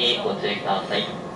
にご注意ください。